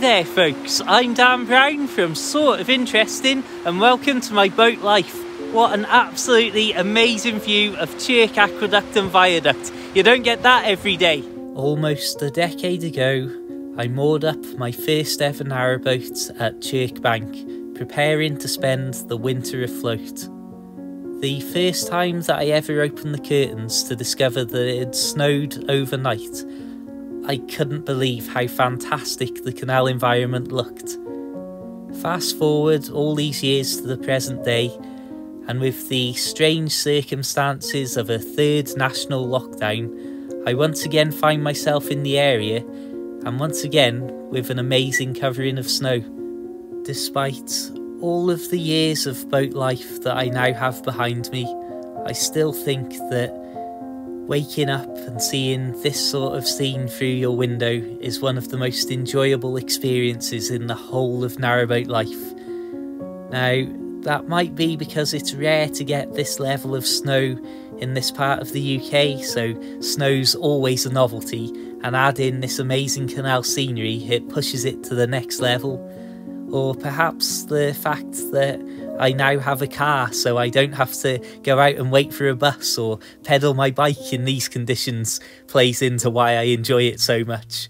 There folks, I'm Dan Brown from Sort of Interesting and welcome to my boat life. What an absolutely amazing view of Chirk Aqueduct and Viaduct. You don't get that every day. Almost a decade ago, I moored up my first ever narrowboat at Chirk Bank, preparing to spend the winter afloat. The first time that I ever opened the curtains to discover that it had snowed overnight I couldn't believe how fantastic the canal environment looked. Fast forward all these years to the present day, and with the strange circumstances of a third national lockdown, I once again find myself in the area, and once again with an amazing covering of snow. Despite all of the years of boat life that I now have behind me, I still think that Waking up and seeing this sort of scene through your window is one of the most enjoyable experiences in the whole of narrowboat life. Now, that might be because it's rare to get this level of snow in this part of the UK, so snow's always a novelty, and add in this amazing canal scenery, it pushes it to the next level. Or perhaps the fact that I now have a car, so I don't have to go out and wait for a bus or pedal my bike in these conditions plays into why I enjoy it so much.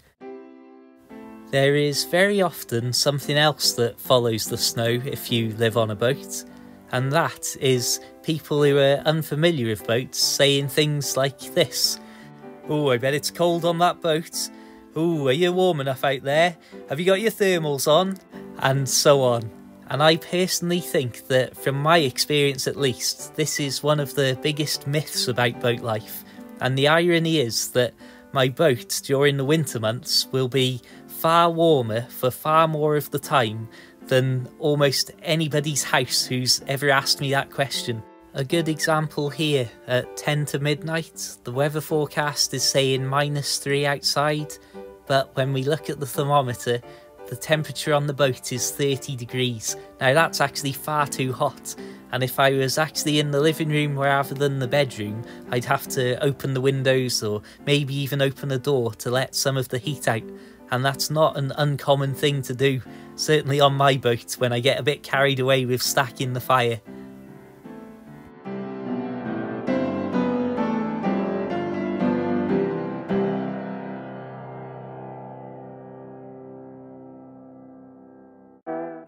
There is very often something else that follows the snow if you live on a boat, and that is people who are unfamiliar with boats saying things like this. Oh, I bet it's cold on that boat. Oh, are you warm enough out there? Have you got your thermals on? And so on. And I personally think that, from my experience at least, this is one of the biggest myths about boat life. And the irony is that my boat during the winter months will be far warmer for far more of the time than almost anybody's house who's ever asked me that question. A good example here at 10 to midnight, the weather forecast is saying minus 3 outside, but when we look at the thermometer, the temperature on the boat is 30 degrees. Now that's actually far too hot and if I was actually in the living room rather than the bedroom, I'd have to open the windows or maybe even open a door to let some of the heat out. And that's not an uncommon thing to do, certainly on my boat when I get a bit carried away with stacking the fire.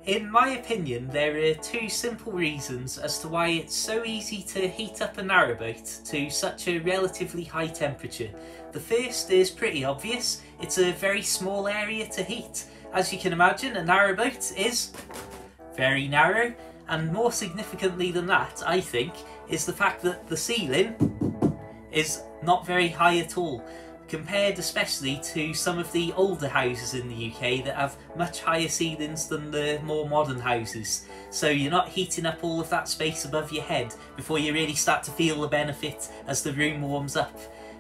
In my opinion, there are two simple reasons as to why it's so easy to heat up a narrowboat to such a relatively high temperature. The first is pretty obvious, it's a very small area to heat. As you can imagine, a narrowboat is very narrow, and more significantly than that, I think, is the fact that the ceiling is not very high at all compared especially to some of the older houses in the UK that have much higher ceilings than the more modern houses. So you're not heating up all of that space above your head before you really start to feel the benefit as the room warms up.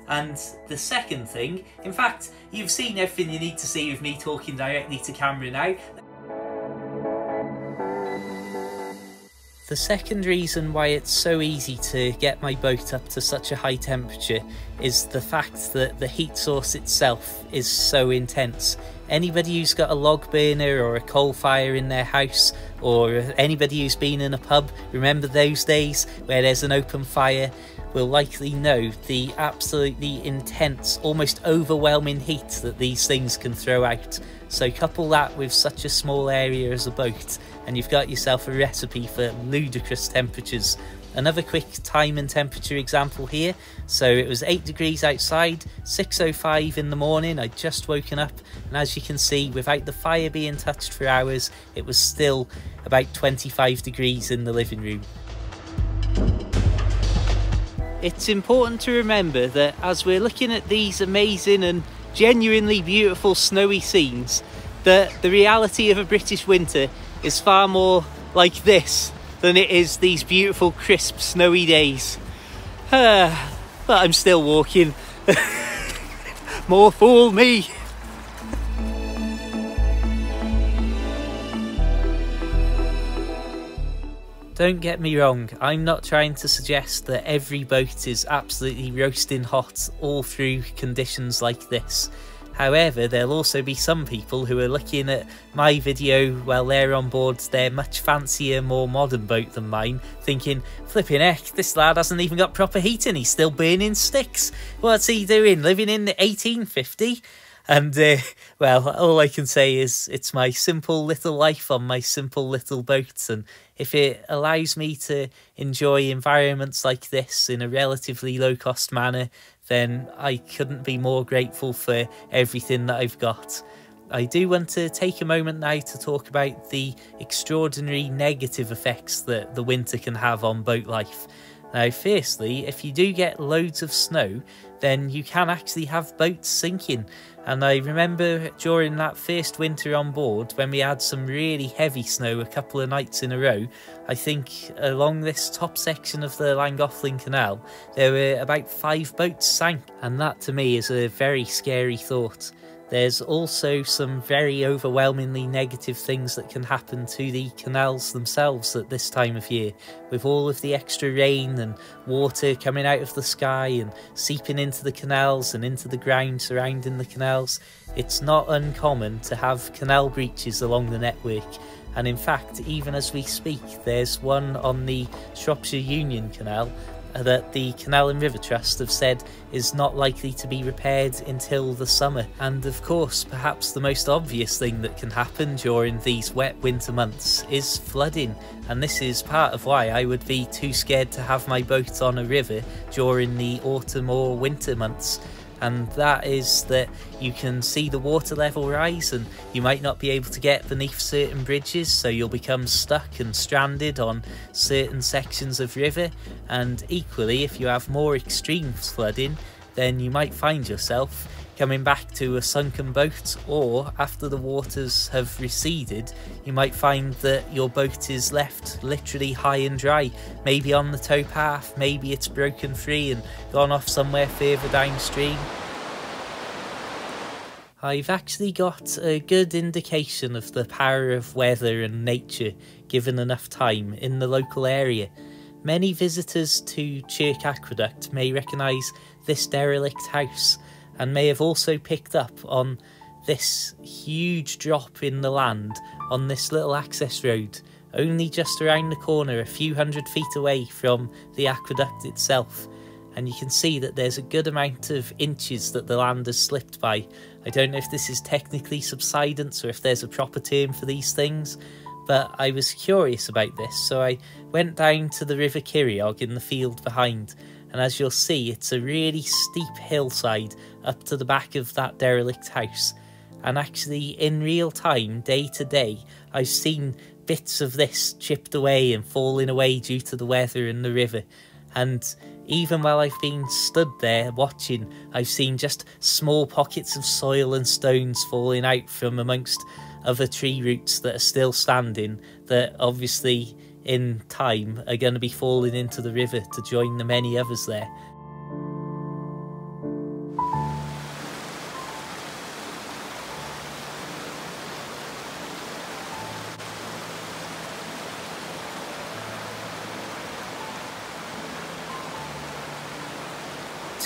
And the second thing, in fact, you've seen everything you need to see with me talking directly to camera now. The second reason why it's so easy to get my boat up to such a high temperature is the fact that the heat source itself is so intense. Anybody who's got a log burner or a coal fire in their house, or anybody who's been in a pub, remember those days where there's an open fire, will likely know the absolutely intense, almost overwhelming heat that these things can throw out. So couple that with such a small area as a boat, and you've got yourself a recipe for ludicrous temperatures. Another quick time and temperature example here. So it was 8 degrees outside, 6.05 in the morning, I'd just woken up, and as you can see, without the fire being touched for hours, it was still about 25 degrees in the living room. It's important to remember that as we're looking at these amazing and genuinely beautiful snowy scenes, that the reality of a British winter is far more like this than it is these beautiful crisp snowy days. But I'm still walking. more fool me. Don't get me wrong, I'm not trying to suggest that every boat is absolutely roasting hot all through conditions like this. However, there'll also be some people who are looking at my video while they're on board their much fancier, more modern boat than mine, thinking, flipping heck, this lad hasn't even got proper heating, he's still burning sticks. What's he doing, living in 1850? And uh, well, all I can say is it's my simple little life on my simple little boat. And if it allows me to enjoy environments like this in a relatively low cost manner, then I couldn't be more grateful for everything that I've got. I do want to take a moment now to talk about the extraordinary negative effects that the winter can have on boat life. Now, firstly, if you do get loads of snow, then you can actually have boats sinking. And I remember during that first winter on board, when we had some really heavy snow a couple of nights in a row, I think along this top section of the Llangollen Canal, there were about five boats sank. And that to me is a very scary thought. There's also some very overwhelmingly negative things that can happen to the canals themselves at this time of year, with all of the extra rain and water coming out of the sky and seeping into the canals and into the ground surrounding the canals. It's not uncommon to have canal breaches along the network, and in fact, even as we speak, there's one on the Shropshire Union Canal that the Canal and River Trust have said is not likely to be repaired until the summer. And of course, perhaps the most obvious thing that can happen during these wet winter months is flooding. And this is part of why I would be too scared to have my boat on a river during the autumn or winter months and that is that you can see the water level rise and you might not be able to get beneath certain bridges so you'll become stuck and stranded on certain sections of river. And equally if you have more extreme flooding then you might find yourself coming back to a sunken boat, or after the waters have receded, you might find that your boat is left literally high and dry, maybe on the towpath, maybe it's broken free and gone off somewhere further downstream. I've actually got a good indication of the power of weather and nature given enough time in the local area. Many visitors to Chirk Aqueduct may recognise this derelict house and may have also picked up on this huge drop in the land on this little access road, only just around the corner, a few hundred feet away from the aqueduct itself. And you can see that there's a good amount of inches that the land has slipped by. I don't know if this is technically subsidence or if there's a proper term for these things, but I was curious about this, so I went down to the River Ceiriog in the field behind and as you'll see it's a really steep hillside up to the back of that derelict house. And actually in real time day to day I've seen bits of this chipped away and falling away due to the weather and the river. And even while I've been stood there watching I've seen just small pockets of soil and stones falling out from amongst other tree roots that are still standing that obviously in time are going to be falling into the river to join the many others there.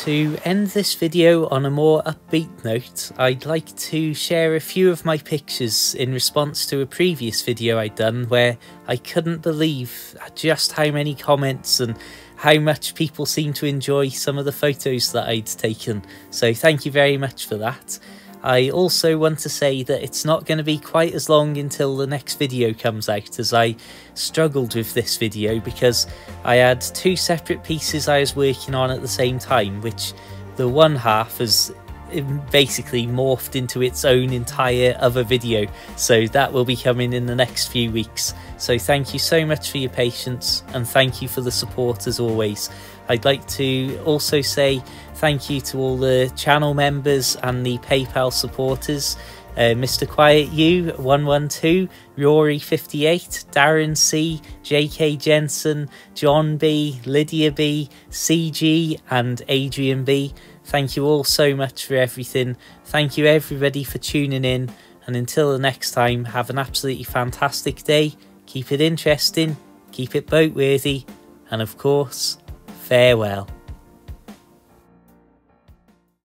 To end this video on a more upbeat note, I'd like to share a few of my pictures in response to a previous video I'd done where I couldn't believe just how many comments and how much people seem to enjoy some of the photos that I'd taken. So thank you very much for that. I also want to say that it's not going to be quite as long until the next video comes out as I struggled with this video because I had two separate pieces I was working on at the same time which the one half has basically morphed into its own entire other video so that will be coming in the next few weeks so thank you so much for your patience and thank you for the support as always I'd like to also say thank you to all the channel members and the PayPal supporters. Uh, Mr. Quiet U 112, Rory 58, Darren C, JK Jensen, John B, Lydia B, CG, and Adrian B. Thank you all so much for everything. Thank you everybody for tuning in. And until the next time, have an absolutely fantastic day. Keep it interesting, keep it boat worthy, and of course, farewell.